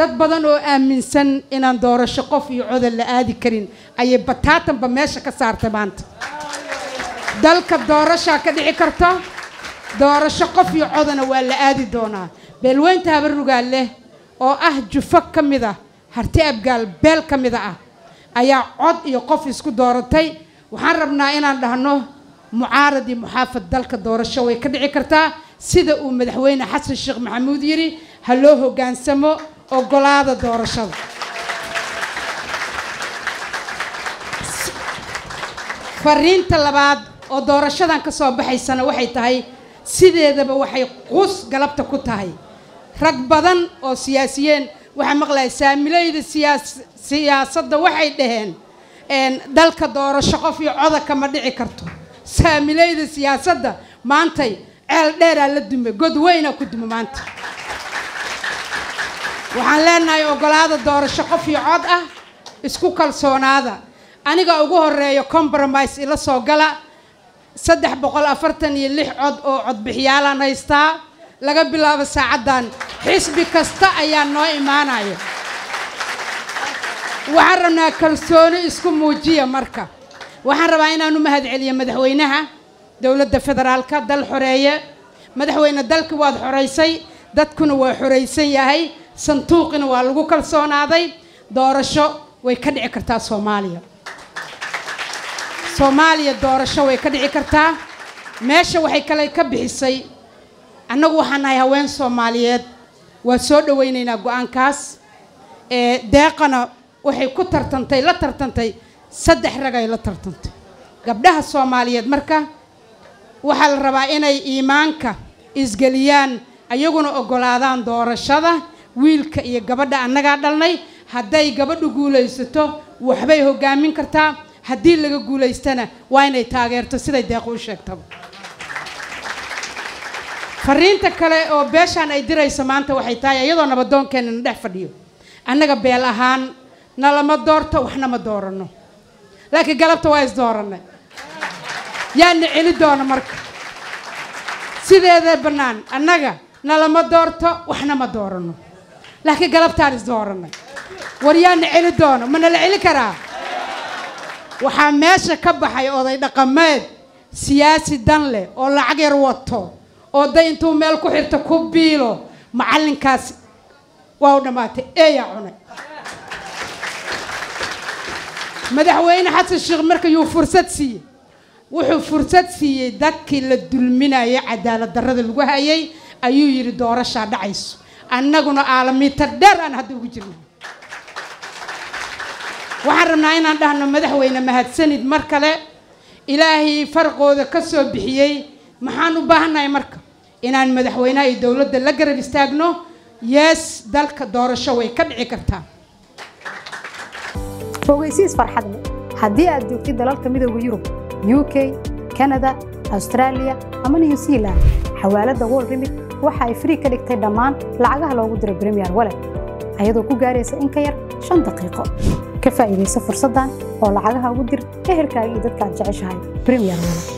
dad badan oo aaminsan inaan doorasho qof iyo codal la aadi karin ayay bataatanba meesha ka saartay maanta. Dalka doorashaa ka dhici karta doorasho qof iyo codana waa la aadi doonaa. Beelweynta habarugaa leh oo ah jufo ka mid ah harti abgaal beel ka mida ah ayaa cod iyo qof isku dooratay. Waxaan rabnaa inaan dhahno mucaarad iyo muxaafad dalka doorasho way ka dhici kartaa. Sida uu madaxweyne xasan sheekh maxamuud yidhi ha loo hoggaansamo ogolaada doorashada fariinta labaad oo doorashadan ka soo baxaysana waxay tahay sideedaba waxay qus galabta ku tahay. Rag badan oo siyaasiyeen waxaa maqlaya saamilayda siyaas siyaasadda waxay dhaheen dalka doorasho qof iyo coda kama dhici karto. Saamilayda siyaasadda maantay ceel dheeraa la dume god weynaa ku dume maanta waxaan leenahay ogolaada doorasho qof iyo cod ah isku kalsoonaada. Aniga ugu horreeya compromise ila soo gala. Saddex boqol afartan iyo lix cod oo codbixiyaalaan haystaa laga bilaabo saacaddan. Xisbi kasta ayaa noo imaanaya. Waxaan rabnaa kalsooni isku muujiya marka. Waxaan rabaa inaan u mahad celiyo madaxweynaha dowladda federaalka dal xoreeye. Madaxweyne dalki waad xoraysay dadkuna waa xoraysan yahay sanduuqina waa lagu kalsoonaaday. Doorasho way ka dhici kartaa soomaaliya. Soomaaliya doorasho way ka dhici kartaa. Meesha waxay kale ka bixisay annagu waxaan nahay haween soomaaliyeed. Waa soo dhawaynaynaa go'aankaas. Deeqana waxay ku tartantay la tartantay. Saddex rag ay la tartantay. Gabdhaha soomaaliyeed marka waxaa la rabaa inay iimaanka isgeliyaan ayaguna ogolaadaan doorashada wiilka iyo gabadha annagaa dhalnay hadday gabadhu guulaysato waxbay hoggaamin kartaa. Haddii laga guulaystana waa inay taageerto siday deequ u sheegtaba. Fariinta kale oo beeshaan ay dirayso maanta waxay tahay iyadoo nabadoonkeenna na dhex fadhiyo. Annaga beel ahaan nalama doorto waxna ma dooranno. Laakiin galabta waa is doorannay. Yaana celi doona marka. Sideeda bannaan annaga nalama doorto waxna ma dooranno laakiin galabtaan is doorannay war yaana celi doona ma nala celi karaa waxaa meesha ka baxay oday dhaqameed siyaasi dan leh oo lacag yar wato oo day intuu meel ku xirto ku biilo macallinkaas waa u dhammaatay eeyaa cunay madaxweyne xasan sheekh marka yuu fursad siiyey wuxuu fursad siiyey dadkii la dulminaya cadaalad darrada lagu hayay ayuu yidhi doorashaa dhacayso annaguna aalamiita dheer aan hadda ugu jirna waxaan rabnaa inaan dhahno madaxweyne mahadsanid mar kale. Ilaahay farqooda ka soo bixiyey. Maxaan u baahannahay marka? Inaan madaxweynaha iyo dowladda la garab istaagno. Yees dalka doorasho way ka dhici kartaa. Ogeysiis farxad leh. Haddii aad joogtid dalalka midooda yurub u k kanada austraaliya ama new zealand xawaaladda wol remit waxa ay frii ka dhigtay dhammaan lacagaha loogu diro bremiyer walet ayadoo ku gaaraysa in ka yar shan daqiiqo. Ka faa'iidaysa fursaddan oo lacagaha ugu dir ehelkaaga iyo dadka aad jeceshahay bremiyer walet